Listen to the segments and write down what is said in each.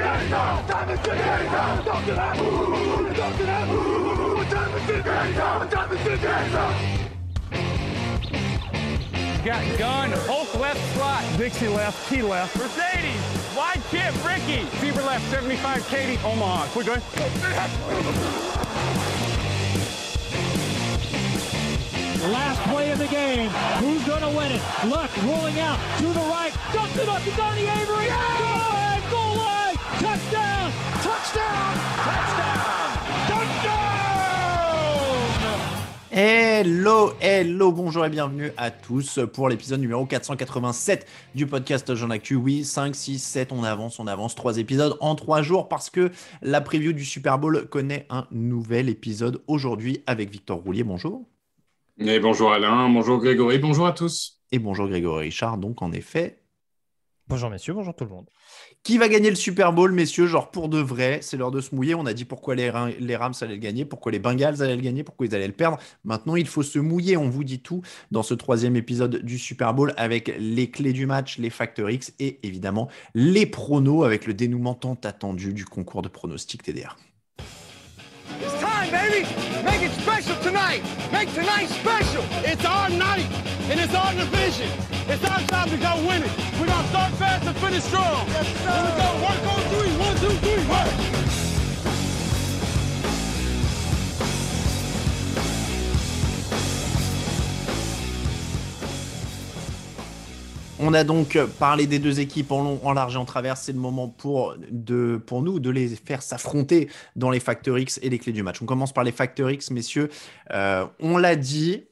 Game! Got gun, Hulk left slot. Dixie left, key left. Mercedes, wide chip, Ricky. Bieber left, 75, Katie, Omaha. we're good. Last play of the game. Who's going to win it? Luck rolling out to the right. Dumps it up to Donnie Avery. Yeah! Touchdown, touchdown, touchdown, touchdown. Hello, hello, bonjour et bienvenue à tous pour l'épisode numéro 487 du podcast Jean Actu. Oui, 5, 6, 7, on avance, on avance, trois épisodes en trois jours parce que la preview du Super Bowl connaît un nouvel épisode aujourd'hui avec Victor Roulier. Bonjour. Et bonjour Alain, bonjour Grégory, bonjour à tous. Et bonjour Grégory Richard, donc en effet. Bonjour messieurs, bonjour tout le monde. Qui va gagner le Super Bowl, messieurs? Genre pour de vrai, c'est l'heure de se mouiller. On a dit pourquoi les, Rams allaient le gagner, pourquoi les Bengals allaient le gagner, pourquoi ils allaient le perdre. Maintenant, il faut se mouiller. On vous dit tout dans ce troisième épisode du Super Bowl avec les clés du match, les facteurs X et évidemment les pronos avec le dénouement tant attendu du concours de pronostics TDR. It's time, baby. Make it special tonight. Make tonight special. It's our night, and it's our division. It's our time to go win it. We're gonna start fast and finish strong. Yes, sir. And we go work on three. One, two, three, work. On a donc parlé des deux équipes en long, en large et en travers. C'est le moment pour, de, pour nous de les faire s'affronter dans les facteurs X et les clés du match. On commence par les facteurs X, messieurs. Euh, on l'a dit,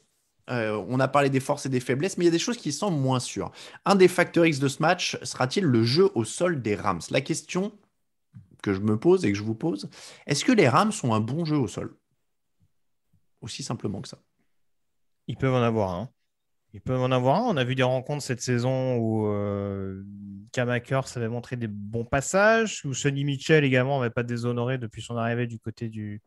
euh, on a parlé des forces et des faiblesses, mais il y a des choses qui semblent moins sûres. Un des facteurs X de ce match sera-t-il le jeu au sol des Rams? La question que je me pose et que je vous pose, est-ce que les Rams ont un bon jeu au sol? Aussi simplement que ça. Ils peuvent en avoir un. Ils peuvent en avoir un. On a vu des rencontres cette saison où euh, Kamakers avait montré des bons passages, où Sonny Mitchell également n'avait pas déshonoré depuis son arrivée du côté du,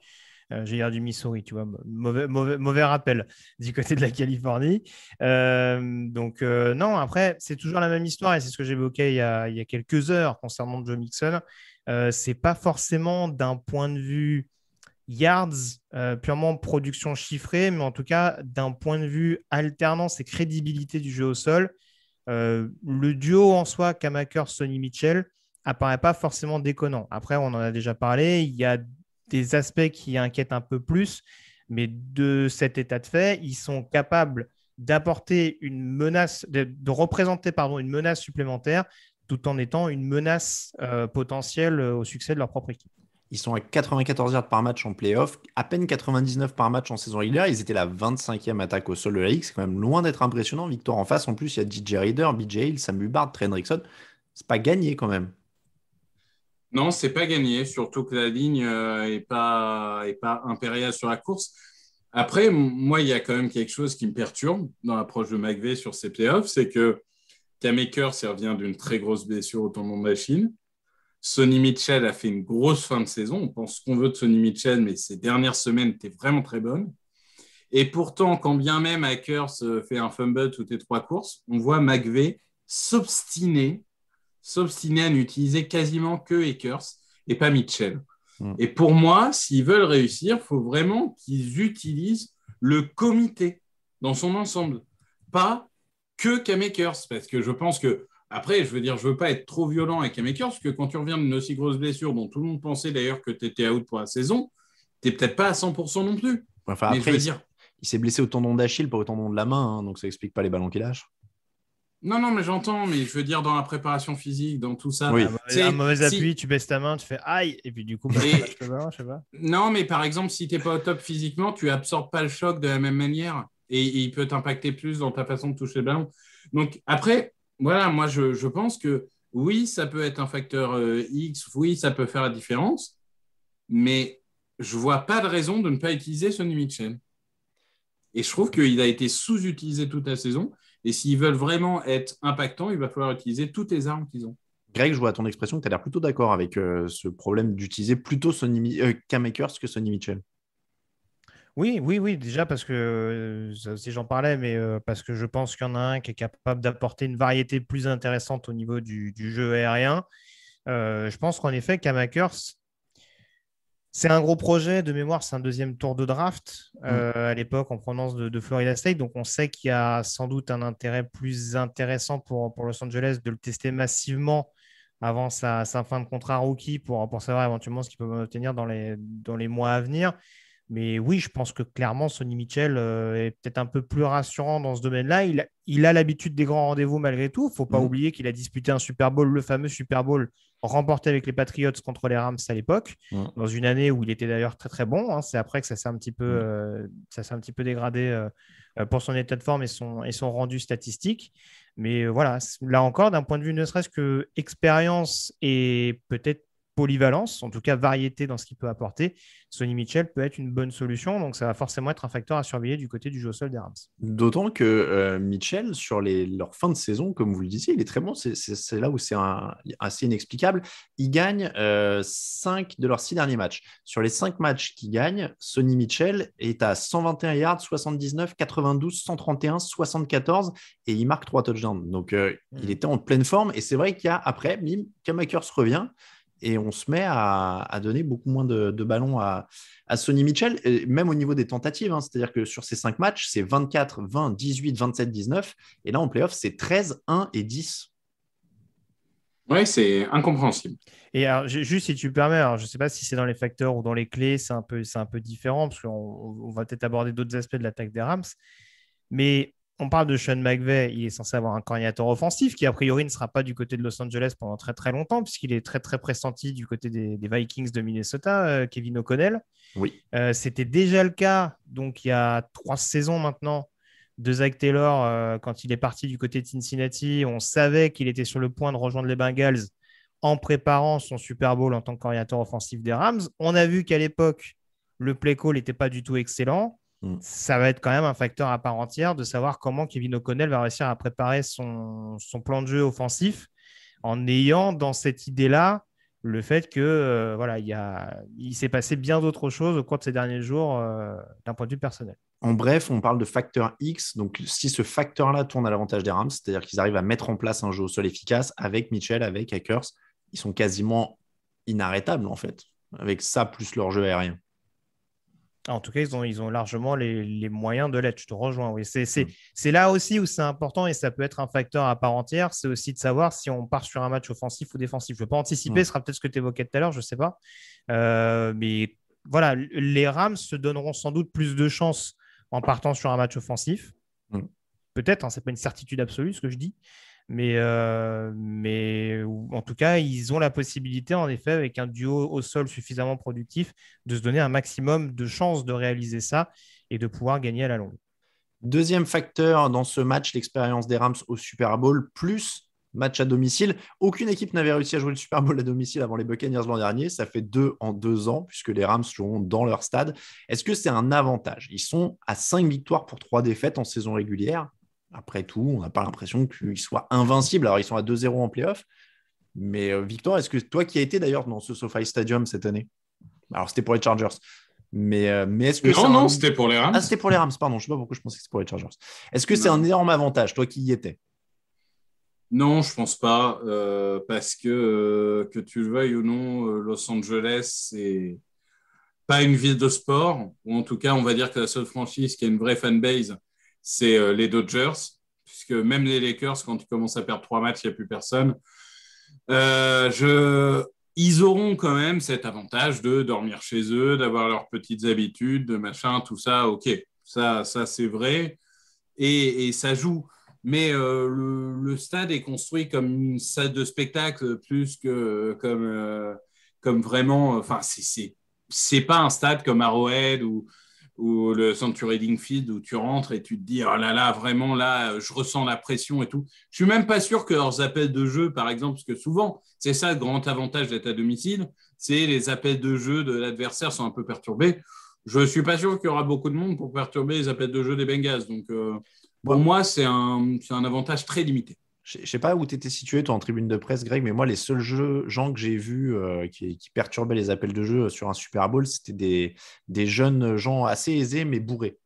j'ai du Missouri, tu vois, mauvais, mauvais, mauvais, rappel du côté de la Californie. Euh, donc, euh, non, après, c'est toujours la même histoire et c'est ce que j'évoquais il, il, y a quelques heures concernant Joe Mixon. Euh, c'est pas forcément d'un point de vue yards, euh, purement production chiffrée, mais en tout cas, d'un point de vue alternance et crédibilité du jeu au sol, euh, le duo en soi, Kamaker, Sonny Mitchell, apparaît pas forcément déconnant. Après, on en a déjà parlé, il y a des aspects qui inquiètent un peu plus, mais de cet état de fait, ils sont capables d'apporter une menace, de, représenter pardon, une menace supplémentaire tout en étant une menace euh, potentielle au succès de leur propre équipe. Ils sont à 94 yards par match en playoff, à peine 99 par match en saison régulière. Ils étaient la 25e attaque au sol de la Ligue. C'est quand même loin d'être impressionnant. Victoire en face. En plus, il y a DJ Reader, BJ Hill, Sam Hubbard, Trey Hendrickson. C'est pas gagné quand même. Non, c'est pas gagné, surtout que la ligne n'est pas, est pas impériale sur la course. Après, moi, il y a quand même quelque chose qui me perturbe dans l'approche de McVeigh sur ces playoffs, c'est que Kamakers revient d'une très grosse blessure au tendon d'Achille. Sonny Mitchell a fait une grosse fin de saison. On pense ce qu'on veut de Sonny Mitchell, mais ces dernières semaines étaient vraiment très bonnes. Et pourtant, quand bien même Hackers fait un fumble toutes les trois courses, on voit McVeigh s'obstiner, s'obstiner à n'utiliser quasiment que Hackers et pas Mitchell. Mm. Et pour moi, s'ils veulent réussir, il faut vraiment qu'ils utilisent le comité dans son ensemble, pas que Kamakers, parce que je pense que après, je veux dire, je veux pas être trop violent avec Kamakers, parce que quand tu reviens d'une aussi grosse blessure, dont tout le monde pensait d'ailleurs que tu étais out pour la saison, tu n'es peut-être pas à 100% non plus. Enfin, Mais après, je veux il, dire, il s'est blessé au tendon d'Achille, pas au tendon de la main, hein, donc ça explique pas les ballons qu'il lâche. Non, non, mais j'entends, mais je veux dire, dans la préparation physique, dans tout ça. Oui. Un mauvais, C'est- un mauvais si- appui, tu baisses ta main, tu fais aïe, et puis du coup, bah, Et- je sais pas. Non, mais par exemple, si tu n'es pas au top physiquement, tu absorbes pas le choc de la même manière et, et il peut t'impacter plus dans ta façon de toucher le ballon. Donc après, voilà, moi je, je pense que oui, ça peut être un facteur euh, X, oui, ça peut faire la différence, mais je vois pas de raison de ne pas utiliser Sonny Mitchell. Et je trouve qu'il a été sous-utilisé toute la saison. Et s'ils veulent vraiment être impactants, il va falloir utiliser toutes les armes qu'ils ont. Greg, je vois à ton expression que tu as l'air plutôt d'accord avec euh, ce problème d'utiliser plutôt Sonny, Mi- euh, que Sonny Mitchell. Oui, oui, oui, déjà parce que, euh, ça aussi j'en parlais, mais euh, parce que je pense qu'il y en a un qui est capable d'apporter une variété plus intéressante au niveau du, du jeu aérien. Euh, je pense qu'en effet, Kamakers, c'est un gros projet. De mémoire, c'est un deuxième tour de draft euh, à l'époque en provenance de, de, Florida State. Donc, on sait qu'il y a sans doute un intérêt plus intéressant pour, pour Los Angeles de le tester massivement avant sa, sa fin de contrat rookie pour, pour savoir éventuellement ce qu'il peut obtenir dans les, dans les mois à venir. Mais oui, je pense que clairement, Sonny Mitchell euh, est peut-être un peu plus rassurant dans ce domaine-là. Il, il, a l'habitude des grands rendez-vous malgré tout. Il ne faut pas mmh. oublier qu'il a disputé un Super Bowl, le fameux Super Bowl remporté avec les Patriots contre les Rams à l'époque, dans une année où il était d'ailleurs très très bon. Hein. C'est après que ça s'est un petit peu, euh, ça s'est un petit peu dégradé euh, pour son état de forme et son, et son rendu statistique. Mais euh, voilà, là encore, d'un point de vue ne serait-ce que expérience et peut-être polyvalence, en tout cas variété dans ce qu'il peut apporter, Sonny Mitchell peut être une bonne solution. Donc, ça va forcément être un facteur à surveiller du côté du jeu au sol des Rams. D'autant que euh, Mitchell, sur les, leur fin de saison, comme vous le disiez, il est très bon. C'est là où c'est assez inexplicable. Il gagne euh, 5 de leurs 6 derniers matchs. Sur les 5 matchs qu'il gagne, Sonny Mitchell est à 121 yards, 79, 92, 131, 74 et il marque 3 touchdowns. Donc, euh, mmh. il était en pleine forme. Et c'est vrai qu'il y a après, Mim, Kamakers revient et on se met à, donner beaucoup moins de, ballons à, Sonny Mitchell, même au niveau des tentatives. Hein. C'est-à-dire que sur ces cinq matchs, c'est 24, 20, 18, 27, 19. Et là, en playoff, c'est 13, 1 et 10. Oui, c'est incompréhensible. Et alors, juste si tu me permets, je ne sais pas si c'est dans les facteurs ou dans les clés, c'est un peu, un peu différent, parce qu'on va peut-être aborder d'autres aspects de l'attaque des Rams. Mais on parle de Sean McVay, il est censé avoir un coordinateur offensif qui, a priori, ne sera pas du côté de Los Angeles pendant très très longtemps, puisqu'il est très très pressenti du côté des, Vikings de Minnesota, euh, Kevin O'Connell. Oui. Euh, c'était déjà le cas, donc il y a trois saisons maintenant, de Zach Taylor euh, quand il est parti du côté de Cincinnati. On savait qu'il était sur le point de rejoindre les Bengals en préparant son Super Bowl en tant que coordinateur offensif des Rams. On a vu qu'à l'époque, le play call n'était pas du tout excellent. Mm. ça va être quand même un facteur à part entière de savoir comment Kevin O'Connell va réussir à préparer son, plan de jeu offensif en ayant dans cette idée-là le fait que euh, voilà, il, il s'est passé bien d'autres choses au cours de ces derniers jours euh, d'un point de vue personnel. En bref, on parle de facteur X. Donc, si ce facteur-là tourne à l'avantage des Rams, c'est-à-dire qu'ils arrivent à mettre en place un jeu au sol efficace avec Mitchell, avec Hackers, ils sont quasiment inarrêtables en fait, avec ça plus leur jeu aérien. En tout cas, ils ont, ils ont largement les, moyens de l'être. Je te rejoins. Oui. Mm. C'est là aussi où c'est important et ça peut être un facteur à part entière. C'est aussi de savoir si on part sur un match offensif ou défensif. Je ne veux pas anticiper, mm. ce sera peut-être ce que tu évoquais tout à l'heure, je ne sais pas. Euh, mais voilà, les Rams se donneront sans doute plus de chances en partant sur un match offensif. Mm. Peut-être, hein, ce n'est pas une certitude absolue ce que je dis. Mais, euh, en tout cas, ils ont la possibilité, en effet, avec un duo au sol suffisamment productif, de se donner un maximum de chances de réaliser ça et de pouvoir gagner à la longue. Deuxième facteur dans ce match, l'expérience des Rams au Super Bowl, plus match à domicile. Aucune équipe n'avait réussi à jouer le Super Bowl à domicile avant les Buccaneers l'an dernier. Ça fait deux en deux ans, puisque les Rams joueront dans leur stade. Est-ce que c'est un avantage? Ils sont à cinq victoires pour trois défaites en saison régulière. Après tout, on n'a pas l'impression qu'ils soient invincibles. Alors, ils sont à 2-0 en playoff. Mais euh, Victor, est-ce que toi qui as été d'ailleurs dans ce SoFi Stadium cette année? Alors, c'était pour les Chargers. Mais, euh, mais est-ce que. Non, non, c'était pour les Rams. Ah, c'était pour les Rams, pardon. Je ne sais pas pourquoi je pensais que c'était pour les Chargers. Est-ce que c'est un énorme avantage, toi qui y étais? Non, je pense pas, euh, parce que que tu le veuilles ou non, Los Angeles, c'est pas une ville de sport, ou en tout cas, on va dire que la seule franchise qui a une vraie fanbase, c'est euh, les Dodgers, puisque même les Lakers, quand ils commencent à perdre trois matchs, il n'y a plus personne. Euh, je... Ils auront quand même cet avantage de dormir chez eux, d'avoir leurs petites habitudes, de machin, tout ça. Ok, ça, ça c'est vrai. Et, ça joue. Mais euh, le, stade est construit comme une salle de spectacle plus que comme, comme vraiment. Enfin, c'est pas un stade comme Arrowhead ou, ou le Reading Field où tu rentres et tu te dis oh là là vraiment là je ressens la pression et tout. Je suis même pas sûr que leurs appels de jeu par exemple parce que souvent c'est ça le grand avantage d'être à domicile, c'est les appels de jeu de l'adversaire sont un peu perturbés. Je suis pas sûr qu'il y aura beaucoup de monde pour perturber les appels de jeu des Bengals donc euh, pour moi c'est un, un avantage très limité. Je ne sais pas où tu étais situé, toi, en tribune de presse, Greg, mais moi, les seuls gens que j'ai vus euh, qui, perturbaient les appels de jeu sur un Super Bowl, c'était des, jeunes gens assez aisés, mais bourrés,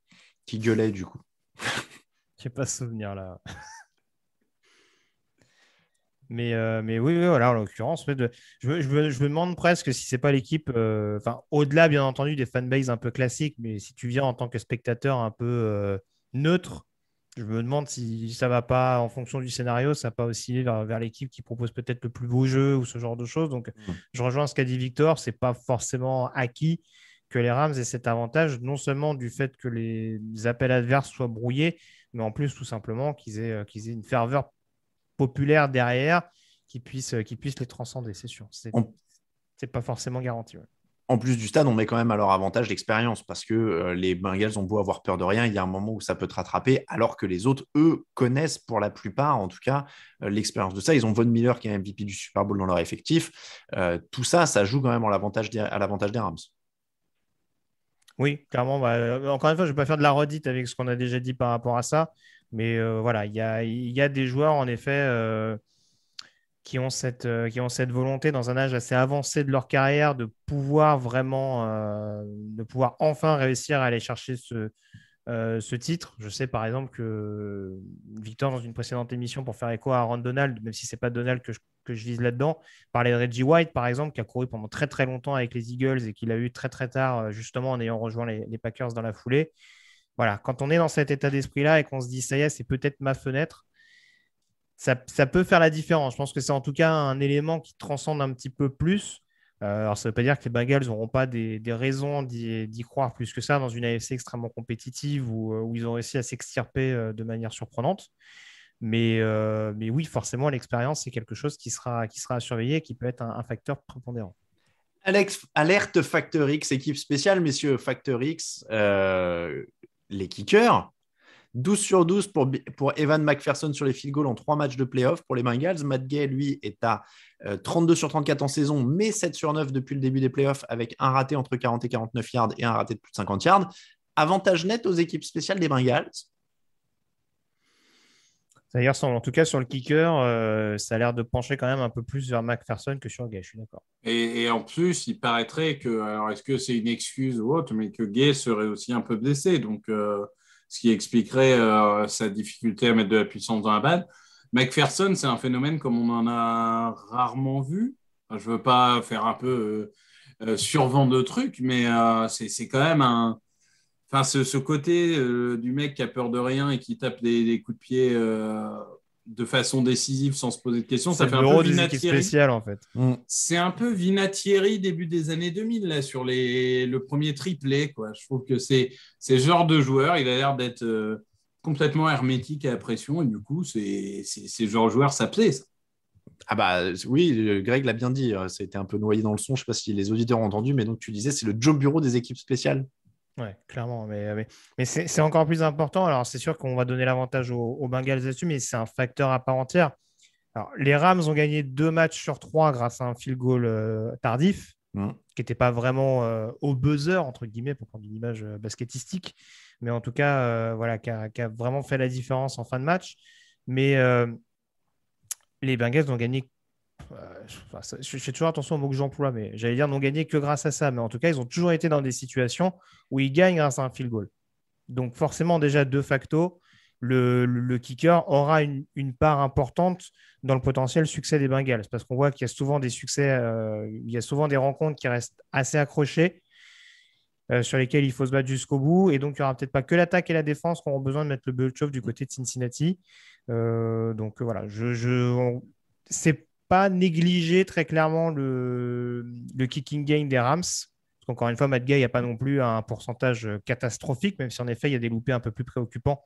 qui gueulaient du coup. Je n'ai pas souvenir là. Mais, euh, oui, voilà, en l'occurrence, je, me demande presque si c'est pas l'équipe, euh, au-delà, bien entendu, des fanbases un peu classiques, mais si tu viens en tant que spectateur un peu euh, neutre, je me demande si ça va pas, en fonction du scénario, ça va pas osciller vers, vers l'équipe qui propose peut-être le plus beau jeu ou ce genre de choses. Donc, mmh. je rejoins ce qu'a dit Victor, c'est pas forcément acquis que les Rams aient cet avantage, non seulement du fait que les appels adverses soient brouillés, mais en plus, tout simplement, qu'ils aient, qu'ils aient une ferveur populaire derrière qui puisse, euh, qui puisse les transcender, c'est sûr. C'est n'est pas forcément garanti. En plus du stade, on met quand même à leur avantage l'expérience parce que euh, les Bengals ont beau avoir peur de rien, il y a un moment où ça peut te rattraper, alors que les autres, eux, connaissent pour la plupart, en tout cas, euh, l'expérience de ça. Ils ont Von Miller qui est MVP du Super Bowl dans leur effectif. tout ça, ça joue quand même à l'avantage des, Rams. Oui, clairement. Bah, encore une fois, je ne vais pas faire de la redite avec ce qu'on a déjà dit par rapport à ça. Mais euh, voilà, il y a, des joueurs, en effet, euh, qui, ont cette, euh, qui ont cette volonté dans un âge assez avancé de leur carrière de pouvoir vraiment, de pouvoir enfin réussir à aller chercher ce, ce titre. Je sais par exemple que Victor, dans une précédente émission, pour faire écho à Aaron Donald, même si ce n'est pas Donald que je, que je vise là-dedans, parlait de Reggie White, par exemple, qui a couru pendant très très longtemps avec les Eagles et qui l'a eu très très tard, justement en ayant rejoint les, les Packers dans la foulée voilà, quand on est dans cet état d'esprit-là et qu'on se dit, ça y est, c'est peut-être ma fenêtre, ça, peut faire la différence. Je pense que c'est en tout cas un élément qui transcende un petit peu plus. Euh, alors, ça ne veut pas dire que les Bengals n'auront pas des, raisons d'y croire plus que ça dans une AFC extrêmement compétitive où, euh, où ils ont réussi à s'extirper euh, de manière surprenante. Mais, mais oui, forcément, l'expérience, c'est quelque chose qui sera, qui sera à surveiller et qui peut être un facteur prépondérant. Alex, alerte Factor X, équipe spéciale, messieurs. Factor X, les kickers. 12 sur 12 pour, pour Evan McPherson sur les field goals en trois matchs de playoff pour les Bengals. Matt Gay, lui, est à 32 euh, sur 34 en saison, mais 7 sur 9 depuis le début des playoffs avec un raté entre 40 et 49 yards et un raté de plus de 50 yards. Avantage net aux équipes spéciales des Bengals. D'ailleurs, en tout cas, sur le kicker, euh, ça a l'air de pencher quand même un peu plus vers McPherson que sur Gay, je suis d'accord. Et, en plus, il paraîtrait que, alors est-ce que c'est une excuse ou autre, mais que Gay serait aussi un peu blessé, donc euh, ce qui expliquerait euh, sa difficulté à mettre de la puissance dans la balle. McPherson, c'est un phénomène comme on en a rarement vu. je ne veux pas faire un peu survent de trucs, mais c'est quand même un Enfin, ce, côté euh, du mec qui a peur de rien et qui tape des, coups de pied euh, de façon décisive sans se poser de questions, ça fait un peu Vinatieri. en fait. Mm. C'est un peu Vinatieri début des années 2000 là sur les, le premier triplé quoi. Je trouve que c'est ce genre de joueur, il a l'air d'être euh, complètement hermétique à la pression et du coup c'est ce genre de joueur ça plaît. Ça. Ah bah oui, Greg l'a bien dit, c'était un peu noyé dans le son, je ne sais pas si les auditeurs ont entendu, mais donc tu disais c'est le job bureau des équipes spéciales. Oui, clairement. Mais, mais, c'est encore plus important. Alors, c'est sûr qu'on va donner l'avantage aux, Bengals là-dessus, mais c'est un facteur à part entière. Alors, les Rams ont gagné deux matchs sur trois grâce à un field goal euh, tardif, mmh. qui n'était pas vraiment euh, au buzzer, entre guillemets, pour prendre une image euh, basketistique, mais en tout cas, voilà, qui a, qui a, vraiment fait la différence en fin de match. Mais les Bengals ont gagné je, fais toujours attention au mot que j'emploie, mais j'allais dire n'ont gagné que grâce à ça. Mais en tout cas, ils ont toujours été dans des situations où ils gagnent grâce à un field goal. Donc forcément, déjà, de facto, le, kicker aura une, part importante dans le potentiel succès des Bengals. Parce qu'on voit qu'il y a souvent des succès, euh, il y a souvent des rencontres qui restent assez accrochées. Euh, sur lesquelles il faut se battre jusqu'au bout. Et donc, il n'y aura peut-être pas que l'attaque et la défense qui auront besoin de mettre le Bulchov du côté de Cincinnati. Euh, donc, voilà, je, je c'est pas négliger très clairement le, le kicking game des Rams. Parce qu'encore une fois, Matt Gay n'a pas non plus un pourcentage catastrophique, même si en effet, il y a des loupés un peu plus préoccupants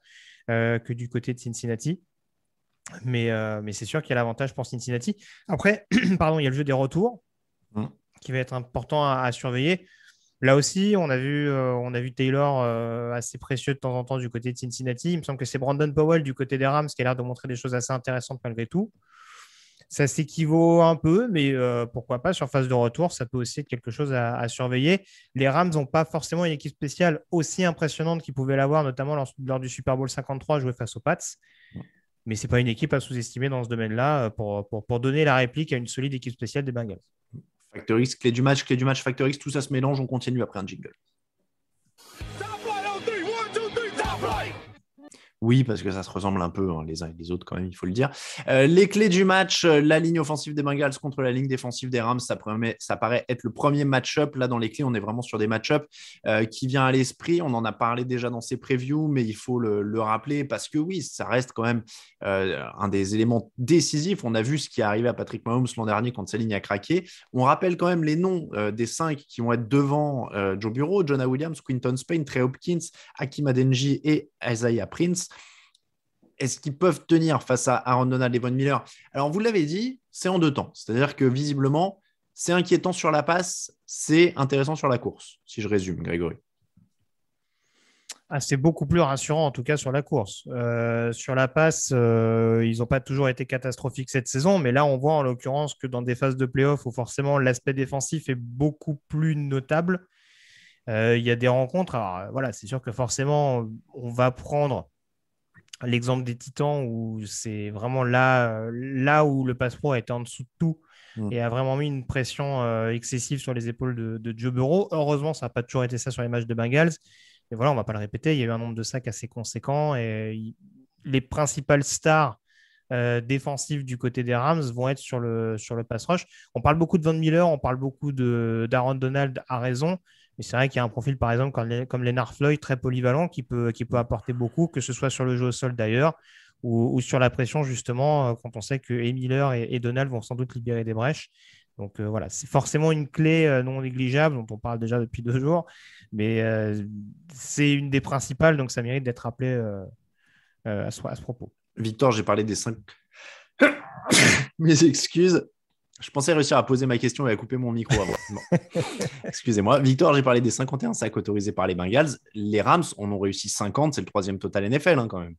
euh, que du côté de Cincinnati. Mais, euh, mais c'est sûr qu'il y a l'avantage pour Cincinnati. Après, pardon, il y a le jeu des retours mmh. qui va être important à, surveiller. Là aussi, on a vu, euh, on a vu Taylor assez précieux de temps en temps du côté de Cincinnati. Il me semble que c'est Brandon Powell du côté des Rams qui a l'air de montrer des choses assez intéressantes malgré tout ça s'équivaut un peu, mais euh, pourquoi pas sur phase de retour, ça peut aussi être quelque chose à, surveiller. Les Rams n'ont pas forcément une équipe spéciale aussi impressionnante qu'ils pouvaient l'avoir, notamment lors, du Super Bowl 53 joué face aux Pats. Mais ce n'est pas une équipe à sous-estimer dans ce domaine-là euh, pour, pour, donner la réplique à une solide équipe spéciale des Bengals. Factor X, clé du match, clé du match, Factor X, tout ça se mélange, on continue après un jingle. Oui, parce que ça se ressemble un peu hein, les uns et les autres quand même, il faut le dire. Euh, les clés du match, euh, la ligne offensive des Bengals contre la ligne défensive des Rams, ça, paraît être le premier match-up. Là, dans les clés, on est vraiment sur des match-up euh, qui vient à l'esprit. On en a parlé déjà dans ces previews, mais il faut le, le rappeler parce que oui, ça reste quand même un des éléments décisifs. On a vu ce qui est arrivé à Patrick Mahomes l'an dernier quand sa ligne a craqué. On rappelle quand même les noms des cinq qui vont être devant Joe Bureau, Jonah Williams, Quinton Spain, Trey Hopkins, Hakim Adenji et Isaiah Prince. Est-ce qu'ils peuvent tenir face à Aaron Donald et Von Miller Alors, vous l'avez dit, c'est en deux temps. C'est-à-dire que visiblement, c'est inquiétant sur la passe, c'est intéressant sur la course, si je résume, Grégory. Ah, c'est beaucoup plus rassurant, en tout cas, sur la course. Euh, sur la passe, euh, ils n'ont pas toujours été catastrophiques cette saison, mais là, on voit en l'occurrence que dans des phases de playoff où forcément l'aspect défensif est beaucoup plus notable, euh, il y a des rencontres. Alors, voilà, c'est sûr que forcément, on va prendre l'exemple des Titans où c'est vraiment là, euh, là où le pass pro a été en dessous de tout Mm. et a vraiment mis une pression euh, excessive sur les épaules de, de Joe Burrow. Heureusement, ça n'a pas toujours été ça sur les matchs de Bengals. Mais voilà, on ne va pas le répéter, il y a eu un nombre de sacs assez conséquent et il- les principales stars euh, défensives du côté des Rams vont être sur le, sur le pass rush. On parle beaucoup de Von Miller, on parle beaucoup d'Aaron Donald à raison, mais c'est vrai qu'il y a un profil, par exemple, comme, Leonard Floyd, très polyvalent, qui peut, apporter beaucoup, que ce soit sur le jeu au sol d'ailleurs, ou, sur la pression, justement, euh, quand on sait que Miller et, Donald vont sans doute libérer des brèches. Donc euh, voilà, c'est forcément une clé euh, non négligeable dont on parle déjà depuis deux jours, mais c'est une des principales, donc ça mérite d'être rappelé à ce propos. Victor, j'ai parlé des cinq. Mes excuses. Je pensais réussir à poser ma question et à couper mon micro avant. Excusez-moi. Victor, j'ai parlé des 51 sacs autorisés par les Bengals. Les Rams en ont réussi 50. C'est le troisième total NFL hein, quand même.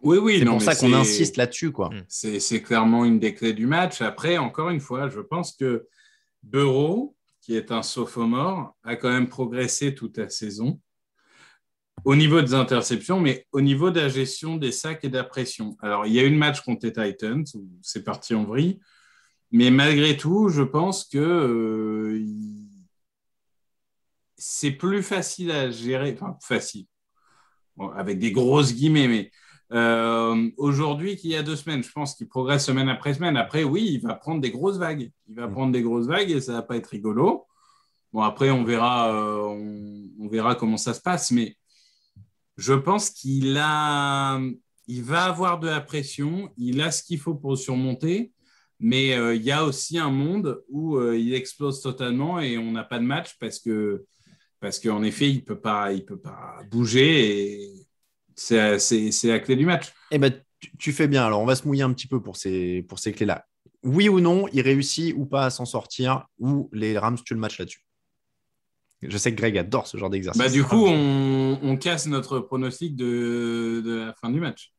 Oui, oui, C'est pour ça qu'on insiste là-dessus. quoi. Mm. C'est c'est clairement une des clés du match. Après, encore une fois, je pense que Burrow, qui est un sophomore, a quand même progressé toute la saison au niveau des interceptions, mais au niveau de la gestion des sacs et de la pression. Alors, il y a eu le match contre les Titans où c'est parti en vrille, mais malgré tout, je pense que euh, c'est plus facile à gérer, enfin facile, Bon, avec des grosses guillemets, mais euh, aujourd'hui qu'il y a deux semaines. Je pense qu'il progresse semaine après semaine. Après, oui, il va prendre des grosses vagues. Il va Mm. prendre des grosses vagues et ça va pas être rigolo. Bon, après, on verra, euh, on, on verra comment ça se passe, mais je pense qu'il a, il va avoir de la pression. Il a ce qu'il faut pour surmonter. Mais euh, il y a aussi un monde où euh, il explose totalement et on n'a pas de match parce que parce qu'en effet, il peut pas, il peut pas bouger et c'est c'est- c'est la clé du match. Eh ben, tu, tu fais bien. Alors, on va se mouiller un petit peu pour ces, pour ces clés-là. Oui ou non, il réussit ou pas à s'en sortir, ou les Rams tuent le match là-dessus. Je sais que Greg adore ce genre d'exercice. Bah, du coup, on, on casse notre pronostic de, de la fin du match.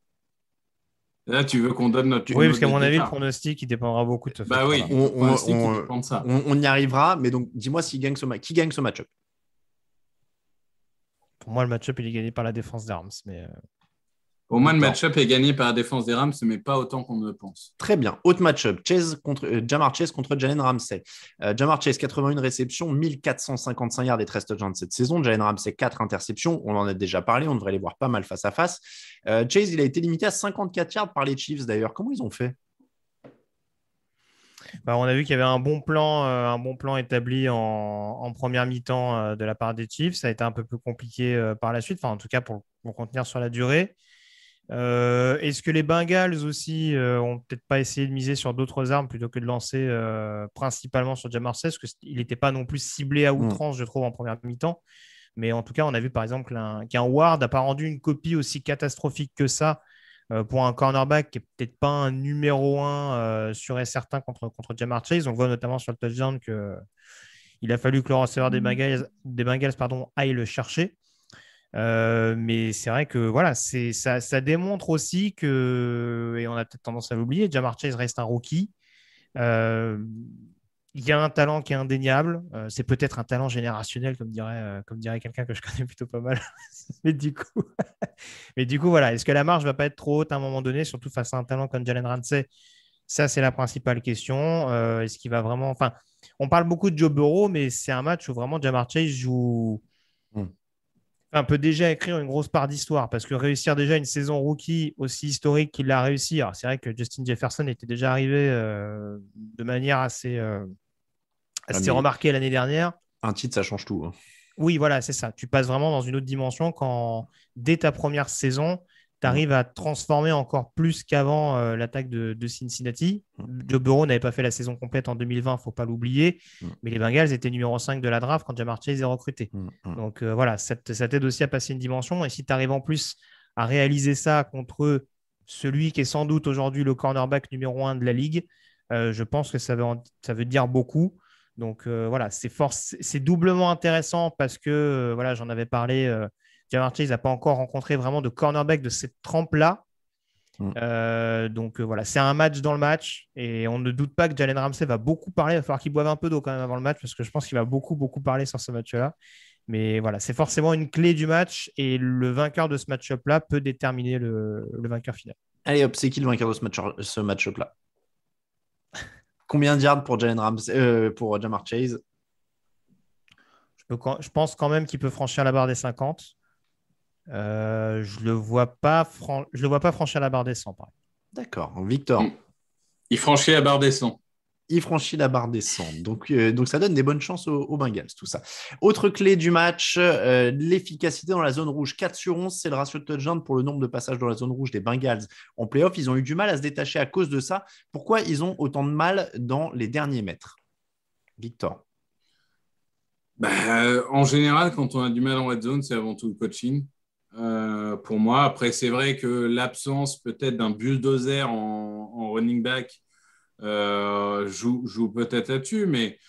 Là, tu veux qu'on donne notre. Oui, parce qu'à mon avis, le pronostic, il dépendra beaucoup de Bah oui. On- le pronostic, on- il dépend de ça. on, y arrivera, mais donc dis-moi s'il gagne ce ma- qui gagne ce match-up. Pour moi, le match-up, il est gagné par la défense des Rams. Mais, euh, Au moins, le match-up est gagné par la défense des Rams, mais pas autant qu'on ne le pense. Très bien. Autre match-up. Chase contre, euh, Jamar Chase contre Jalen Ramsey. Euh, Jamar Chase, 81 réceptions, 1455 yards et 13 touchdowns cette saison. Jalen Ramsey, 4 interceptions. On en a déjà parlé. On devrait les voir pas mal face à face. Euh, Chase, il a été limité à 54 yards par les Chiefs d'ailleurs. Comment ils ont fait? Bah, on a vu qu'il y avait un bon plan, euh, un bon plan établi en, en première mi-temps euh, de la part des Chiefs. Ça a été un peu plus compliqué euh, par la suite, enfin, en tout cas pour, pour contenir sur la durée. Euh, Est-ce que les Bengals aussi euh, ont peut-être pas essayé de miser sur d'autres armes plutôt que de lancer euh, principalement sur Jamar Chase? Parce qu'il n'était pas non plus ciblé à outrance, je trouve, en première mi-temps. Mais en tout cas, on a vu par exemple qu'un Ward n'a pas rendu une copie aussi catastrophique que ça euh, pour un cornerback qui n'est peut-être pas un numéro un euh, sûr et certain contre, contre Jamar Chase. On voit notamment sur le touchdown que il a fallu que le receveur des Bengals, des Bengals pardon, aille le chercher. Euh, mais c'est vrai que voilà, ça, démontre aussi que, et on a peut-être tendance à l'oublier, Jamar Chase reste un rookie. Euh, il y a un talent qui est indéniable. Euh, c'est peut-être un talent générationnel, comme dirait, comme dirait quelqu'un que je connais plutôt pas mal. mais du coup, mais du coup, voilà. Est-ce que la marge va pas être trop haute à un moment donné, surtout face à un talent comme Jalen Ramsey? Ça, c'est la principale question. Est-ce qu'il va vraiment. Enfin, on parle beaucoup de Joe Burrow, mais c'est un match où vraiment Jamar Chase joue. Un peut déjà écrire une grosse part d'histoire parce que réussir déjà une saison rookie aussi historique qu'il l'a réussi. C'est vrai que Justin Jefferson était déjà arrivé euh, de manière assez, euh, assez Ah, remarquée l'année dernière. Un titre, ça change tout. hein. Oui, voilà, c'est ça. Tu passes vraiment dans une autre dimension quand, dès ta première saison, tu arrives à transformer encore plus qu'avant euh, l'attaque de, de Cincinnati. Joe Burrow n'avait pas fait la saison complète en 2020, il ne faut pas l'oublier. Mm. Mais les Bengals étaient numéro 5 de la draft quand Jamar Chase est recruté. Mm, mm. Donc euh, voilà, ça t'aide aussi à passer une dimension. Et si tu arrives en plus à réaliser ça contre celui qui est sans doute aujourd'hui le cornerback numéro 1 de la ligue, euh, je pense que ça veut, en- ça veut dire beaucoup. Donc voilà, c'est doublement intéressant parce que voilà, j'en avais parlé. Jamar Chase n'a pas encore rencontré vraiment de cornerback de cette trempe-là. Mm. Euh, donc euh, voilà, c'est un match dans le match et on ne doute pas que Jalen Ramsey va beaucoup parler. Il va falloir qu'il boive un peu d'eau quand même avant le match parce que je pense qu'il va beaucoup, beaucoup parler sur ce match-là. Mais voilà, c'est forcément une clé du match et le vainqueur de ce match-up-là peut déterminer le, le vainqueur final. Allez hop, c'est qui le vainqueur de ce match ce match-up là Combien de yards pour Jalen Ramsey, euh, pour Jamar Chase? Je, peux quand- je pense quand même qu'il peut franchir la barre des 50. Euh, je le vois pas fran- je le vois pas franchir la barre des 100. par exemple. D'accord. Victor, Mm. Il franchit la barre des 100. il franchit la barre des 100. Donc, euh, donc ça donne des bonnes chances aux, aux Bengals, tout ça. Autre clé du match, euh, l'efficacité dans la zone rouge. 4 sur 11, c'est le ratio de touchdown pour le nombre de passages dans la zone rouge des Bengals. En playoff, ils ont eu du mal à se détacher à cause de ça. Pourquoi ils ont autant de mal dans les derniers mètres? Victor. Bah, euh, en général, quand on a du mal en red zone, c'est avant tout le coaching. Euh, pour moi, après, c'est vrai que l'absence peut-être d'un bulldozer en, running back euh, joue, peut-être là-dessus, mais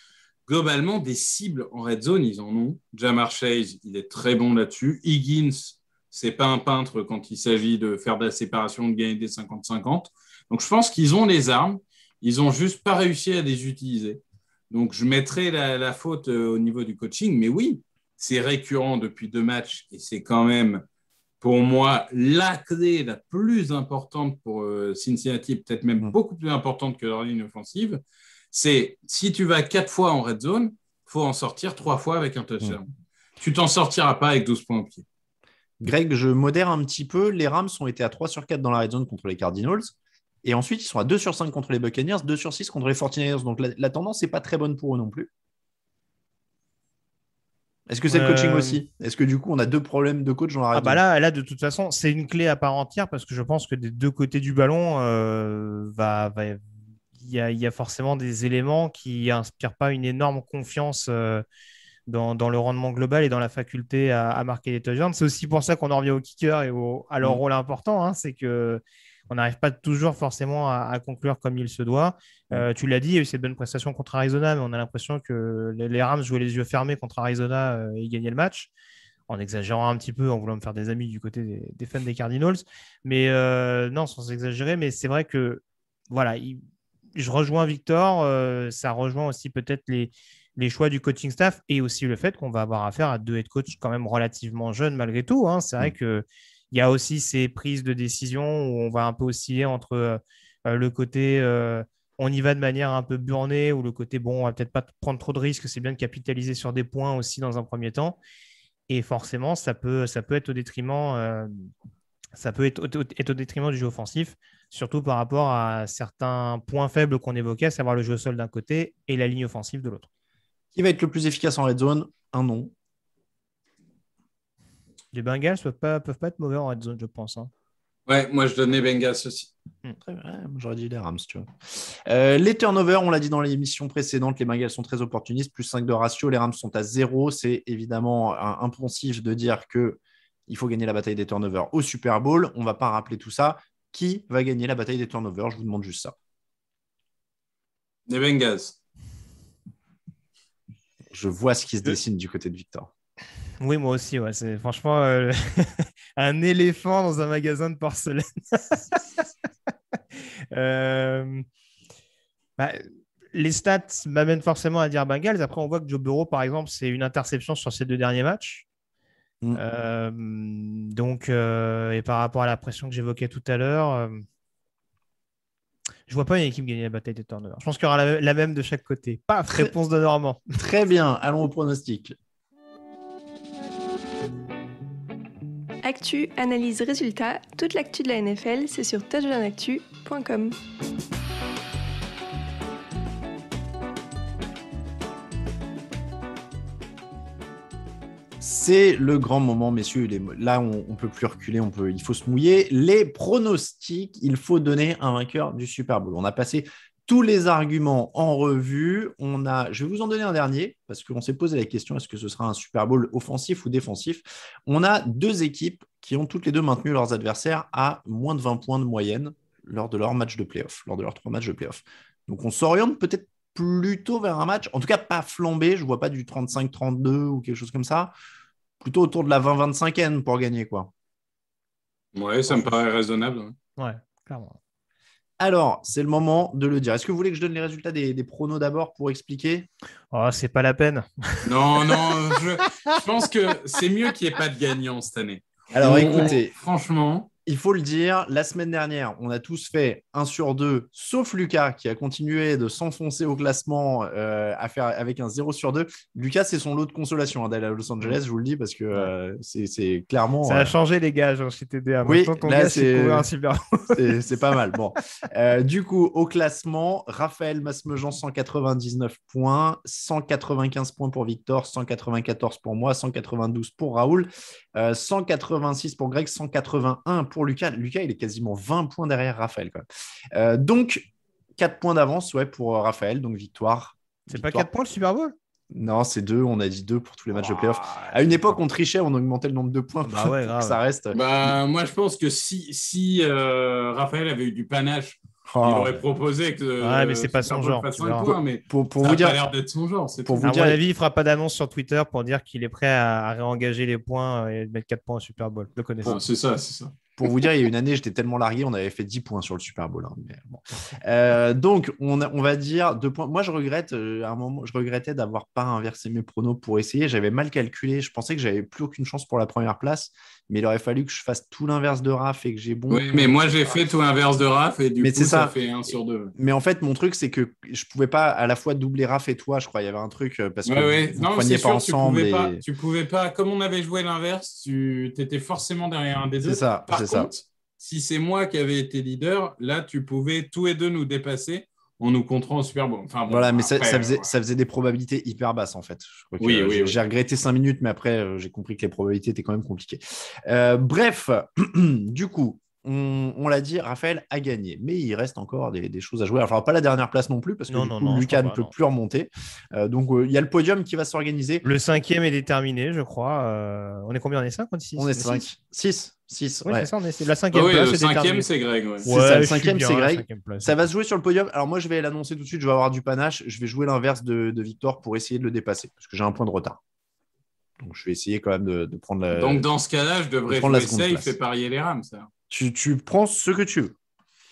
globalement, des cibles en red zone, ils en ont. Jamar Chase, il est très bon là-dessus. Higgins, c'est pas un peintre quand il s'agit de faire de la séparation, de gagner des 50-50. Donc, je pense qu'ils ont les armes, ils ont juste pas réussi à les utiliser. Donc, je mettrai la, la faute euh, au niveau du coaching. Mais oui, c'est récurrent depuis deux matchs et c'est quand même, pour moi, la clé la plus importante pour euh, Cincinnati, peut-être même Mm. beaucoup plus importante que leur ligne offensive. C'est si tu vas quatre fois en red zone, faut en sortir trois fois avec un touchdown. Tu t'en sortiras pas avec 12 points au pied. Greg, je modère un petit peu. Les Rams ont été à 3 sur 4 dans la red zone contre les Cardinals. Et ensuite, ils sont à 2 sur 5 contre les Buccaneers, 2 sur 6 contre les 49ers. Donc la, la tendance n'est pas très bonne pour eux non plus. Est-ce que c'est le coaching Euh, aussi? Est-ce que du coup, on a deux problèmes de coach dans la Ah bah là, là, de toute façon, c'est une clé à part entière parce que je pense que des deux côtés du ballon, euh, va, va- il y, a, il y a forcément des éléments qui inspirent pas une énorme confiance euh, dans, dans le rendement global et dans la faculté à, à marquer des touchdowns. C'est aussi pour ça qu'on en revient aux kickers et au- à leur Mm. rôle important. hein, c'est que on n'arrive pas toujours forcément à, à conclure comme il se doit. Euh, tu l'as dit, il y a eu cette bonne prestation contre Arizona, mais on a l'impression que les, Rams jouaient les yeux fermés contre Arizona euh, et gagnaient le match en exagérant un petit peu, en voulant me faire des amis du côté des, des fans des Cardinals. Mais euh, non, sans exagérer, mais c'est vrai que voilà, il- je rejoins Victor, ça rejoint aussi peut-être les, les choix du coaching staff et aussi le fait qu'on va avoir affaire à deux head coachs quand même relativement jeunes malgré tout. hein. C'est vrai Mm. que il y a aussi ces prises de décision où on va un peu osciller entre euh, le côté euh, on y va de manière un peu burnée ou le côté bon, on va peut-être pas prendre trop de risques, c'est bien de capitaliser sur des points aussi dans un premier temps. Et forcément, ça peut, ça peut être au détriment, euh, ça peut être au, être au détriment du jeu offensif, surtout par rapport à certains points faibles qu'on évoquait, à savoir le jeu au sol d'un côté et la ligne offensive de l'autre. Qui va être le plus efficace en red zone? Un nom. Les Bengals peuvent pas, peuvent pas être mauvais en red zone, je pense. hein. Ouais, moi je donnais Bengals aussi. Très bien, J'aurais dit les Rams, tu vois. Euh, les turnovers, on l'a dit dans l'émission précédente, les Bengals sont très opportunistes, plus 5 de ratio, les Rams sont à 0. C'est évidemment impensif de dire que il faut gagner la bataille des turnovers au Super Bowl. On ne va pas rappeler tout ça. Qui va gagner la bataille des turnovers? Je vous demande juste ça. Les Bengals. Je vois ce qui se dessine du côté de Victor. Oui, moi aussi. Ouais. C'est franchement euh, un éléphant dans un magasin de porcelaine. Euh, bah, les stats m'amènent forcément à dire Bengals. Après, on voit que Joe Burrow, par exemple, c'est une interception sur ses deux derniers matchs. Mm. Euh, donc, et par rapport à la pression que j'évoquais tout à l'heure, je vois pas une équipe gagner la bataille des turnovers. Je pense qu'il y aura la, la même de chaque côté. Paf, réponse de Normand. Très bien, allons au pronostic. Actu, analyse, résultat, toute l'actu de la NFL, c'est sur touchdownactu.com. C'est le grand moment, messieurs. Là, on, on peut plus reculer, il faut se mouiller. Les pronostics, il faut donner un vainqueur du Super Bowl. On a passé tous les arguments en revue. On a, je vais vous en donner un dernier parce qu'on s'est posé la question est-ce que ce sera un Super Bowl offensif ou défensif? On a deux équipes qui ont toutes les deux maintenu leurs adversaires à moins de 20 points de moyenne lors de leur match de playoff, lors de leurs trois matchs de playoff. Donc, on s'oriente peut-être plutôt vers un match, en tout cas pas flambé. Je vois pas du 35-32 ou quelque chose comme ça plutôt autour de la 20-25 pour gagner, quoi. Ouais, ça me paraît raisonnable. hein. Ouais, clairement. Alors, c'est le moment de le dire. Est-ce que vous voulez que je donne les résultats des, des pronos d'abord pour expliquer? Oh, c'est pas la peine. Non, non, je, je pense que c'est mieux qu'il n'y ait pas de gagnant cette année. Alors, On- écoutez, Franchement, il faut le dire, la semaine dernière, on a tous fait 1 sur 2, sauf Lucas qui a continué de s'enfoncer au classement euh, à faire avec un 0 sur 2. Lucas, c'est son lot de consolation hein, d'aller à Los Angeles, je vous le dis, parce que euh, c'est- clairement. Ça euh, a changé, les gars, j'en suis TDA. Oui, Maintenant, là, c'est- pas mal. Bon. Euh, du coup, au classement, Raphaël Masmejean, 199 points, 195 points pour Victor, 194 pour moi, 192 pour Raoul, euh, 186 pour Greg, 181 pour Lucas. Lucas, il est quasiment 20 points derrière Raphaël. Même. Euh, donc, 4 points d'avance ouais, pour euh, Raphaël, donc victoire. C'est pas Victoire. 4 points le Super Bowl? Non, c'est 2. On a dit 2 pour tous les matchs de playoff. À une époque, on trichait, on augmentait le nombre de points Bah pour ouais, que ça reste. bah, moi je pense que si, si euh, Raphaël avait eu du panache, Oh. il aurait proposé que. Ouais, mais c'est pas son genre, points, mais Pour, pour ça vous a dire, l'air d'être son genre. C'est pour vous À dire- mon avis, il fera pas d'annonce sur Twitter pour dire qu'il est prêt à, à réengager les points et mettre 4 points au Super Bowl. Le connaissant. Ah, c'est ça, c'est ça. Pour vous dire, il y a une année, j'étais tellement largué, on avait fait 10 points sur le Super Bowl. hein. Euh, donc, on, va dire deux points. Moi, je regrette, euh, je regrettais d'avoir pas inversé mes pronos pour essayer. J'avais mal calculé. Je pensais que j'avais plus aucune chance pour la première place, mais il aurait fallu que je fasse tout l'inverse de Raph et que j'ai bon. Oui, mais moi j'ai fait tout l'inverse de Raph et du Mais coup ça. ça. fait 1 sur 2. Mais en fait, mon truc, c'est que je pouvais pas à la fois doubler Raph et toi, je crois. Il y avait un truc euh, parce que Ouais, ouais. vous Non, pas sûr, tu ensemble. pouvais, et- pas, tu pouvais pas. Comme on avait joué l'inverse, tu étais forcément derrière un des deux. C'est ça, c'est ça. si c'est moi qui avais été leader, là, tu pouvais tous et deux nous dépasser en nous comptant au Super Bowl. Enfin, bon, Voilà, mais ça, après, ça faisait, euh, ça faisait des probabilités hyper basses en fait. Je crois que, Oui, euh, oui, j'ai oui. j'ai regretté 5 minutes, mais après euh, j'ai compris que les probabilités étaient quand même compliquées. Euh, bref, du coup, on, on l'a dit, Raphaël a gagné, mais il reste encore des, des choses à jouer. Alors pas la dernière place non plus, parce que Non, du non, coup, non, je Lucas ne peut plus remonter. Euh, donc euh, il y a le podium qui va s'organiser. Le cinquième est déterminé, je crois. Euh, on est combien? On est 5 On est 6 On est 5, 6, 6. Oui, ouais. c'est ça, on est la Ah cinquième oui, place le cinquième, c'est Greg. ouais. Ça, le cinquième, c'est Greg. place. Va se jouer sur le podium. Alors moi, je vais l'annoncer tout de suite. Je vais avoir du panache. Je vais jouer l'inverse de, de Victor pour essayer de le dépasser, parce que j'ai un point de retard. Donc je vais essayer quand même de, de prendre la. Donc dans ce cas-là, je devrais prendre la jouer safe place. et parier les Rams. ça. tu, tu prends ce que tu veux.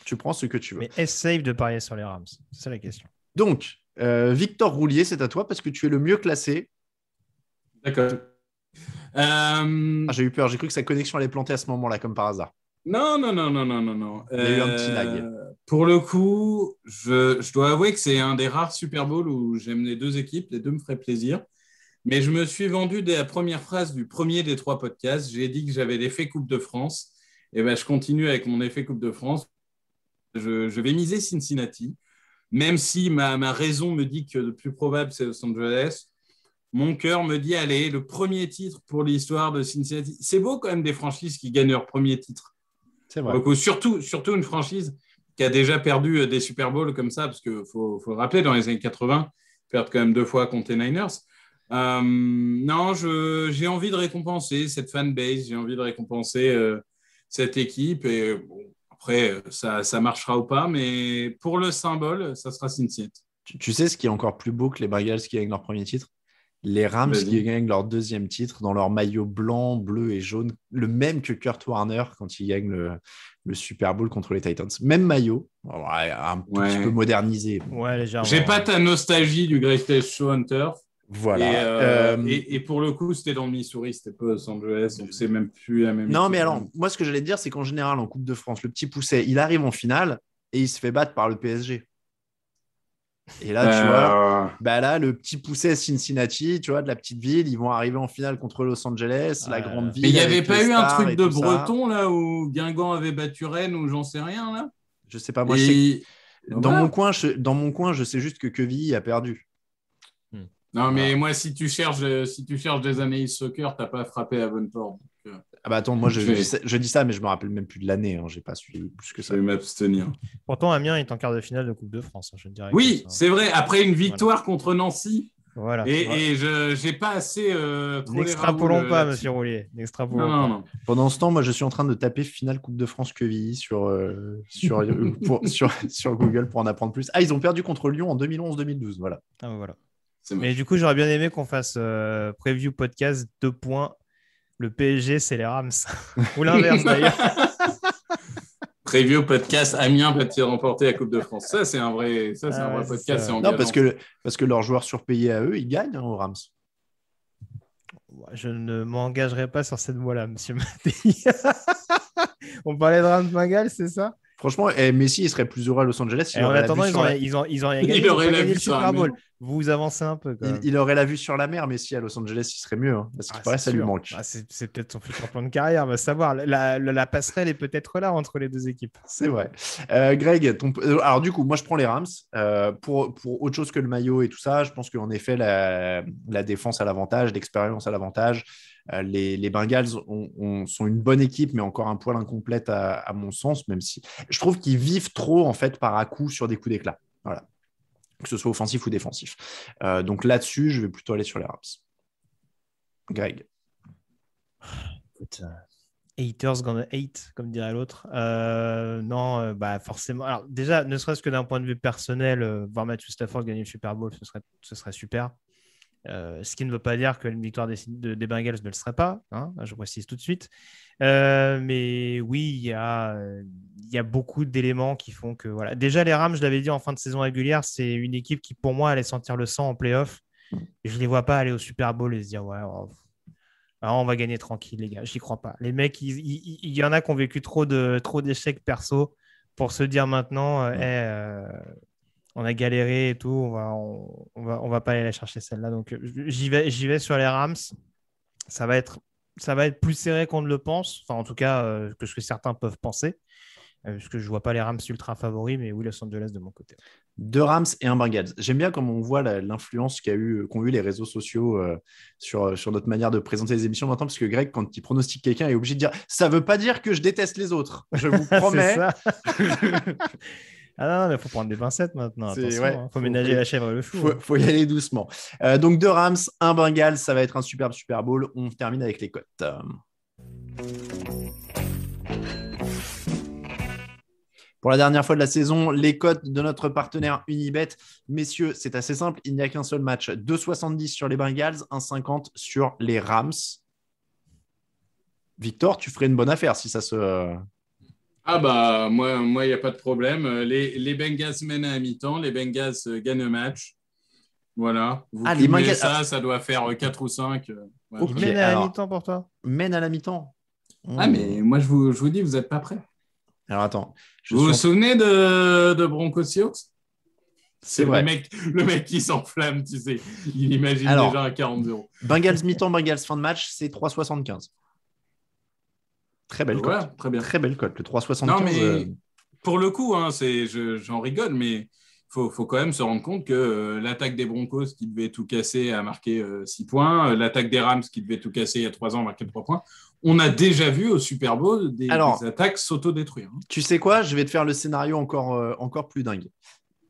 Tu prends ce que tu veux. Mais est-ce safe de parier sur les Rams? C'est ça la question. Donc, euh, Victor Roulier, c'est à toi parce que tu es le mieux classé. D'accord. Euh, Ah, j'ai eu peur, j'ai cru que sa connexion allait planter à ce moment-là, comme par hasard. Non, non, non, non, non, non, non. Il y a eu un petit lag. Pour le coup, je, je dois avouer que c'est un des rares Super Bowl où j'aime les deux équipes, les deux me feraient plaisir. Mais je me suis vendu dès la première phrase du premier des trois podcasts. J'ai dit que j'avais l'effet Coupe de France. Et ben, je continue avec mon effet Coupe de France. Je, je vais miser Cincinnati, même si ma, ma raison me dit que le plus probable, c'est Los Angeles. Mon cœur me dit, allez, le premier titre pour l'histoire de Cincinnati. C'est beau quand même des franchises qui gagnent leur premier titre. C'est vrai. surtout, surtout une franchise qui a déjà perdu euh, des Super Bowls comme ça, parce qu'il faut, faut le rappeler, dans les années 80, ils perdent quand même deux fois contre les Niners. Euh, non, je- j'ai envie de récompenser cette fanbase, j'ai envie de récompenser euh, cette équipe. Et bon, après, ça, ça marchera ou pas, mais pour le symbole, ça sera Cincinnati. Tu, tu sais ce qui est encore plus beau que les Bengals qui gagnent leur premier titre? Les Rams qui gagnent leur deuxième titre dans leur maillot blanc, bleu et jaune, le même que Kurt Warner quand il gagne le, le Super Bowl contre les Titans. Même maillot, Ouais, un Ouais. petit peu modernisé. Ouais. J'ai pas ta nostalgie du Greatest Show on Turf. Voilà. Et, euh, Euh, et- et pour le coup, c'était dans le Missouri, c'était pas Los Angeles, donc c'est même plus la même. Non, mais alors, moi, ce que j'allais te dire, c'est qu'en général, en Coupe de France, le petit pousset, il arrive en finale et il se fait battre par le PSG. Et là, tu vois, Euh, bah là, le petit pousset Cincinnati, tu vois, de la petite ville, ils vont arriver en finale contre Los Angeles, la grande ville. Mais il n'y avait pas eu un truc de ça. breton là où Guingamp avait battu Rennes ou j'en sais rien là? Je sais pas, moi, je sais dans, Ouais. mon coin, je, dans mon coin, je sais juste que Quevilly a perdu. Non, mais moi, si tu cherches, si tu cherches des analyses soccer, t'as pas frappé à bonne porte. Euh, Ah bah attends, moi, je, Je je je dis ça, mais je me rappelle même plus de l'année. Hein, J'ai pas suivi plus que je ça. vais m'abstenir. Pourtant, Amiens est en quart de finale de Coupe de France, hein, je dirais. Oui, ça. c'est vrai. Après une victoire contre Nancy, Voilà. et, je n'ai pas assez euh, N'extrapolons euh, pas, là-dessus. monsieur Roulier. N'extrapolons Non, pas. non, non. Pendant ce temps, moi, je suis en train de taper finale Coupe de France Quevilly sur, euh, sur, euh, pour- sur, sur Google pour en apprendre plus. Ah, ils ont perdu contre Lyon en 2011-2012. Voilà. Ah, voilà. C'est Mais du coup, j'aurais bien aimé qu'on fasse euh, preview podcast deux points. Le PSG, c'est les Rams. Ou l'inverse d'ailleurs. Preview podcast Amiens va-t-il remporter la Coupe de France Ça, c'est un vrai, ça, c'est Ah un vrai ouais, c'est podcast. Non, parce que, parce que leurs joueurs surpayés à eux, ils gagnent hein, aux Rams. Je ne m'engagerai pas sur cette voie-là, monsieur Mattei. On parlait de Rams Magal, c'est ça? Franchement, eh, Messi, il serait plus heureux à Los Angeles. Il en attendant, ils la- ils ont, ils ont rien Il gagné. ils ont aurait la gagné vue le sur Super la Bowl. mer. Vous avancez un peu. Quand il- même. il aurait la vue sur la mer, Messi, à Los Angeles, il serait mieux. hein. À ce qui Ah, paraît, c'est ça lui manque. Ah, c'est c'est peut-être son futur plan de carrière, va savoir. La, la- la passerelle est peut-être là entre les deux équipes. C'est vrai. Euh, Greg, ton- euh, alors du coup, moi je prends les Rams. Euh, pour, pour autre chose que le maillot et tout ça, je pense qu'en effet, la, la défense à l'avantage, l'expérience à l'avantage. Euh, les, Bengals ont- ont- sont une bonne équipe, mais encore un poil incomplète à, mon sens, même si je trouve qu'ils vivent trop en fait par à coup sur des coups d'éclat. Voilà. Que ce soit offensif ou défensif. Euh, donc là-dessus, je vais plutôt aller sur les Rams. Greg. Euh, haters gonna hate, comme dirait l'autre. Non, bah forcément. Alors déjà, ne serait-ce que d'un point de vue personnel, voir Matthew Stafford gagner le Super Bowl, ce serait, ce serait super. Euh, ce qui ne veut pas dire que une victoire des, de- des Bengals ne le serait pas, hein, je précise tout de suite. Euh, mais oui, il y a, euh, il y a beaucoup d'éléments qui font que voilà. Déjà, les Rams, je l'avais dit en fin de saison régulière, c'est une équipe qui pour moi allait sentir le sang en playoff. Je les vois pas aller au Super Bowl et se dire ouais, oh, ah, on va gagner tranquille, les gars. J'y crois pas. Les mecs, il, y en a qui ont vécu trop de trop d'échecs perso pour se dire maintenant, euh, Eh, on a galéré et tout, on va, on, on va, on va pas aller la chercher celle-là. Donc euh, j'y vais, j'y vais sur les Rams. Ça va être, ça va être plus serré qu'on ne le pense. Enfin, en tout cas, euh, que ce que certains peuvent penser. Euh, parce que je vois pas les Rams ultra favoris, mais oui, Los Angeles de mon côté. Deux Rams et un Bengals. J'aime bien comme on voit l'influence qu'a eu, qu'ont eu les réseaux sociaux euh, sur, sur notre manière de présenter les émissions maintenant, parce que Greg, quand il pronostique quelqu'un, est obligé de dire ça veut pas dire que je déteste les autres. Je vous promets. ah non, mais faut prendre des pincettes maintenant. Ouais, hein. faut, faut- ménager faut- la chèvre et le chou. faut, hein. faut y aller doucement. Euh, donc deux Rams, un Bengals, ça va être un superbe Super Bowl. On termine avec les cotes. Pour la dernière fois de la saison, les cotes de notre partenaire Unibet. Messieurs, c'est assez simple. Il n'y a qu'un seul match. 2,70 sur les Bengals, 1,50 sur les Rams. Victor, tu ferais une bonne affaire si ça se. Ah bah moi, moi, il n'y a pas de problème. Euh, Les, les Bengals mènent à mi-temps, les Bengals euh, gagnent le match. Voilà. Vous Ah, les Bengals- ça, ça doit faire 4 ou 5. Ok. Il mène à la mi-temps pour toi? Mène à la mi-temps. Ah mais moi, je vous, je vous dis, vous n'êtes pas prêts. Alors attends. Je Vous vous souvenez de, de Broncos C'est le vrai. mec, le mec qui s'enflamme, tu sais. Il imagine Alors- déjà un 40-0. Bengals mi-temps, Bengals fin de match, c'est 3,75. Très belle Voilà, cote. très bien. Très belle cote. Le 3,75. Non, mais euh, pour le coup, hein, j'en rigole, mais il faut, faut quand même se rendre compte que euh, l'attaque des Broncos qui devait tout casser a marqué 6 points, euh, l'attaque des Rams qui devait tout casser il y a 3 ans a marqué 3 points. On a déjà vu au Super Bowl des, Alors- des attaques s'autodétruire. hein. Tu sais quoi? Je vais te faire le scénario encore, euh, encore plus dingue.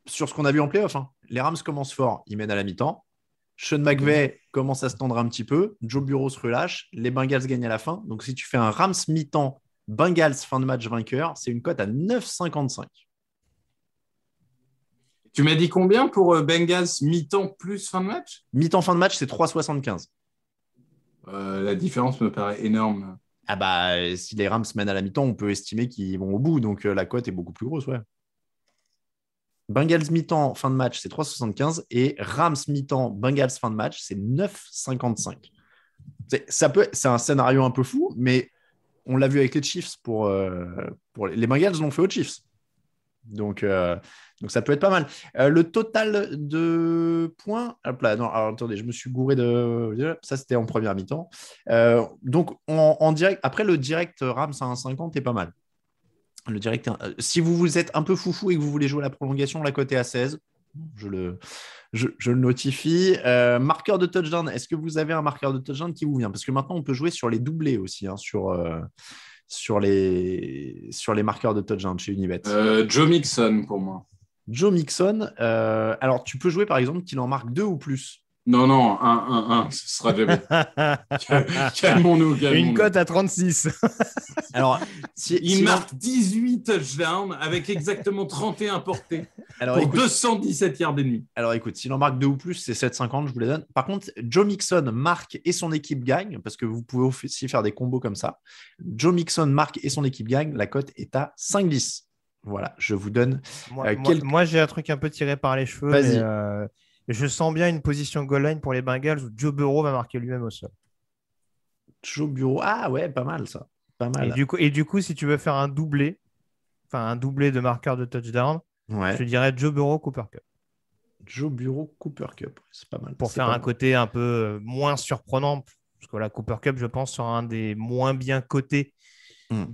Sur ce qu'on a vu en playoff, hein. les Rams commencent fort, ils mènent à la mi-temps. Sean McVay commence à se tendre un petit peu. Joe Bureau se relâche. Les Bengals gagnent à la fin. Donc, si tu fais un Rams mi-temps, Bengals fin de match vainqueur, c'est une cote à 9,55. Tu m'as dit combien pour euh, Bengals mi-temps plus fin de match? Mi-temps fin de match, c'est 3,75. Euh, La différence me paraît énorme. Ah bah, si les Rams mènent à la mi-temps, on peut estimer qu'ils vont au bout. Donc, euh, la cote est beaucoup plus grosse, ouais. Bengals mi-temps, fin de match, c'est 3,75. Et Rams mi-temps, Bengals fin de match, c'est 9,55. C'est, un scénario un peu fou, mais on l'a vu avec les Chiefs. Pour, euh, les, Bengals l'ont fait aux Chiefs. Donc, euh, donc ça peut être pas mal. Euh, le total de points. Hop là, non, attendez, je me suis gouré de. Ça, c'était en première mi-temps. Donc, en, en direct, après le direct Rams à 1,50 est pas mal. Le direct, euh, si vous vous êtes un peu foufou et que vous voulez jouer la prolongation, la cote est à 16. Je le, je, je le notifie. Euh, marqueur de touchdown, est-ce que vous avez un marqueur de touchdown qui vous vient? Parce que maintenant, on peut jouer sur les doublés aussi, hein, sur, euh, sur, les, sur les marqueurs de touchdown chez Unibet. Euh, Joe Mixon pour moi. Joe Mixon, euh, alors tu peux jouer par exemple qu'il en marque deux ou plus. Non, non, 1, 1, 1, ce sera jamais. calmons-nous, calmons-nous. Une cote à 36. Alors, si, Il si- marque 18 touchdowns avec exactement 31 portées alors, pour écoute, 217 yards et demi. alors écoute, s'il en marque deux ou plus, c'est 7,50, je vous les donne. Par contre, Joe Mixon marque et son équipe gagne, parce que vous pouvez aussi faire des combos comme ça. Joe Mixon marque et son équipe gagne, la cote est à 5,10. Voilà, je vous donne. Moi, Euh, moi- j'ai un truc un peu tiré par les cheveux. Vas-y. mais, euh, je sens bien une position goal line pour les Bengals où Joe Burrow va marquer lui-même au sol. Joe Bureau. Ah ouais, pas mal ça. Pas Et mal. du, coup, et du coup, si tu veux faire un doublé, enfin un doublé de marqueur de touchdown, Ouais. je dirais Joe Burrow, Cooper Cup. Joe Bureau, Cooper Cup. C'est pas mal. Pour faire un mal. côté un peu euh, moins surprenant. Parce que la Cooper Cup, je pense, sera un des moins bien cotés Hmm.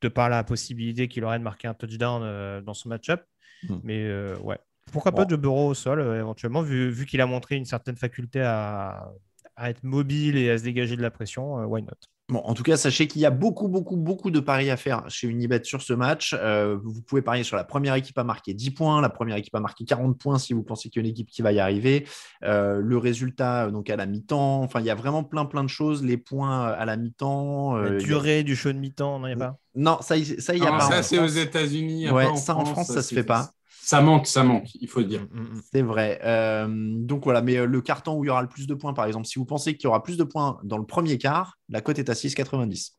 de par la possibilité qu'il aurait de marquer un touchdown euh, dans son match-up. Hmm. Mais euh, ouais. Pourquoi pas. Joe Burrow au sol, euh, éventuellement, vu, vu qu'il a montré une certaine faculté à, à être mobile et à se dégager de la pression, why not? Bon, en tout cas, sachez qu'il y a beaucoup, beaucoup, beaucoup de paris à faire chez Unibet sur ce match. Euh, vous pouvez parier sur la première équipe à marquer 10 points, la première équipe à marquer 40 points si vous pensez qu'il y a une équipe qui va y arriver. Euh, le résultat donc à la mi-temps. Enfin, il y a vraiment plein, plein de choses. Les points à la mi-temps. La euh, a- durée du show de mi-temps, non, il n'y a pas? Non, ça, y- ça, il y a Non, pas. ça, c'est aux. États-Unis. Ouais, ça, en France, ça se c'est- fait pas. Ça manque, ça manque, il faut le dire. Mm, mm, mm. C'est vrai. Euh, donc voilà, mais euh, le carton où il y aura le plus de points, par exemple, si vous pensez qu'il y aura plus de points dans le premier quart, la cote est à 6,90.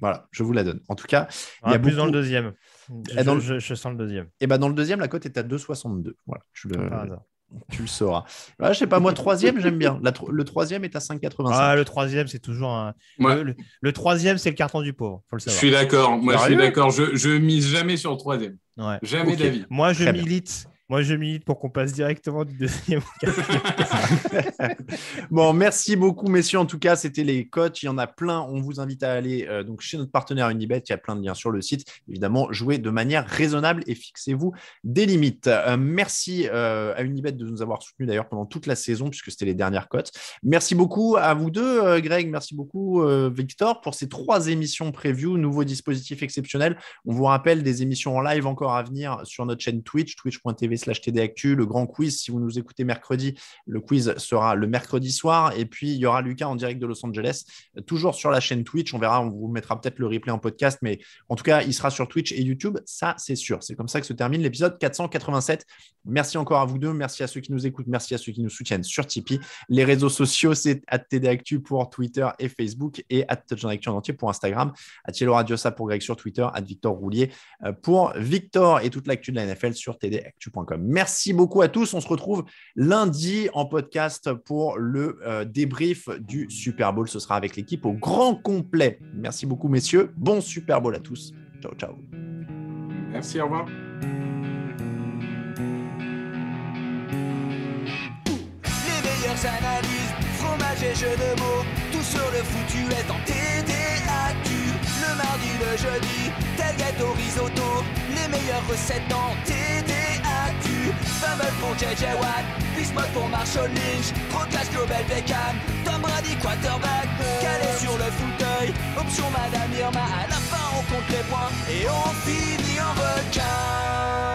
Voilà, je vous la donne. En tout cas, Il y a plus beaucoup- dans le deuxième. Je, Et dans le- je- je sens le deuxième. et ben dans le deuxième, la cote est à 2,62. Voilà, tu le, par hasard. Tu le sauras. Ouais, je sais pas, moi, troisième, j'aime bien. La le troisième est à 5,85. Ah, le troisième, c'est toujours un. Le, le- le troisième, c'est le carton du pauvre. Faut le je suis d'accord. Moi, je suis d'accord. Je, je mise jamais sur le troisième. Ouais. Jamais Ok. d'avis. Moi, je Très bien. Moi, je milite pour qu'on passe directement du deuxième. Bon, merci beaucoup, messieurs. En tout cas, c'était les cotes. Il y en a plein. On vous invite à aller euh, donc chez notre partenaire Unibet. Il y a plein de liens sur le site. Évidemment, jouez de manière raisonnable et fixez-vous des limites. Euh, merci euh, à Unibet de nous avoir soutenus d'ailleurs pendant toute la saison, puisque c'était les dernières cotes. Merci beaucoup à vous deux, Greg. Merci beaucoup, Victor, pour ces trois émissions preview. Nouveau dispositif exceptionnel. On vous rappelle des émissions en live encore à venir sur notre chaîne Twitch, twitch.tv slash tdactu. Le grand quiz, si vous nous écoutez mercredi, le quiz sera le mercredi soir. Et puis, il y aura Lucas en direct de Los Angeles, toujours sur la chaîne Twitch. On verra, on vous mettra peut-être le replay en podcast, mais en tout cas, il sera sur Twitch et YouTube. Ça, c'est sûr. C'est comme ça que se termine l'épisode 487. Merci encore à vous deux. Merci à ceux qui nous écoutent. Merci à ceux qui nous soutiennent sur Tipeee. Les réseaux sociaux, c'est @tdactu pour Twitter et Facebook et @touchdownactu en entier pour Instagram. Atielo Radiosa pour Greg sur Twitter, Victor Roulier euh, pour Victor et toute l'actu de la NFL sur tdactu.com. Merci beaucoup à tous. On se retrouve lundi en podcast pour le euh, débrief du Super Bowl. Ce sera avec l'équipe au grand complet. Merci beaucoup, messieurs. Bon Super Bowl à tous. Ciao, ciao. Merci, au revoir. Les meilleures analyses, fromage et jeux de mots, tout sur le foutu est en TDAQ. Le mardi, le jeudi, tel gâteau risotto, les meilleures recettes en TDAQ. Pour JJ Watt, Bismuth pour Marshall Lynch, Procast Global Beckham, Tom Brady quarterback, calé sur le fauteuil, option Madame Irma, à la fin on compte les points et on finit en requin.